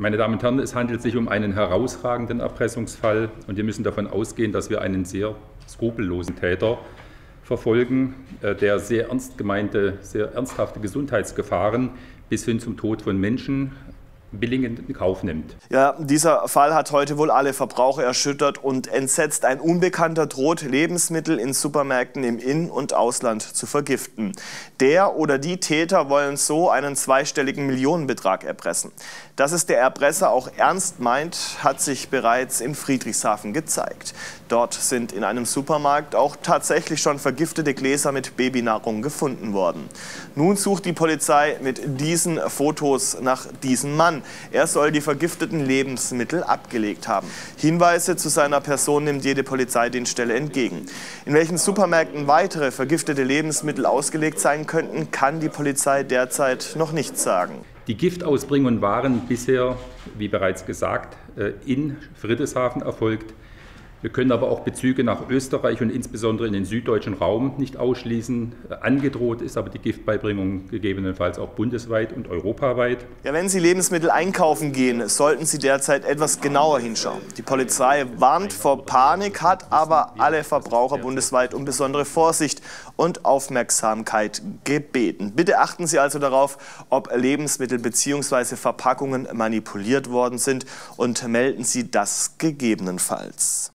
Meine Damen und Herren, es handelt sich um einen herausragenden Erpressungsfall und wir müssen davon ausgehen, dass wir einen sehr skrupellosen Täter verfolgen, äh, der sehr ernst gemeinte, sehr ernsthafte Gesundheitsgefahren bis hin zum Tod von Menschen billigend in Kauf nimmt. Ja, dieser Fall hat heute wohl alle Verbraucher erschüttert und entsetzt. Ein Unbekannter droht, Lebensmittel in Supermärkten im In- und Ausland zu vergiften. Der oder die Täter wollen so einen zweistelligen Millionenbetrag erpressen. Dass es der Erpresser auch ernst meint, hat sich bereits in Friedrichshafen gezeigt. Dort sind in einem Supermarkt auch tatsächlich schon vergiftete Gläser mit Babynahrung gefunden worden. Nun sucht die Polizei mit diesen Fotos nach diesem Mann. Er soll die vergifteten Lebensmittel abgelegt haben. Hinweise zu seiner Person nimmt jede Polizeidienststelle entgegen. In welchen Supermärkten weitere vergiftete Lebensmittel ausgelegt sein könnten, kann die Polizei derzeit noch nicht sagen. Die Giftausbringungen waren bisher, wie bereits gesagt, äh, in Friedrichshafen erfolgt. Wir können aber auch Bezüge nach Österreich und insbesondere in den süddeutschen Raum nicht ausschließen. Angedroht ist aber die Giftbeibringung gegebenenfalls auch bundesweit und europaweit. Ja, wenn Sie Lebensmittel einkaufen gehen, sollten Sie derzeit etwas genauer hinschauen. Die Polizei warnt vor Panik, hat aber alle Verbraucher bundesweit um besondere Vorsicht und Aufmerksamkeit gebeten. Bitte achten Sie also darauf, ob Lebensmittel bzw. Verpackungen manipuliert worden sind und melden Sie das gegebenenfalls.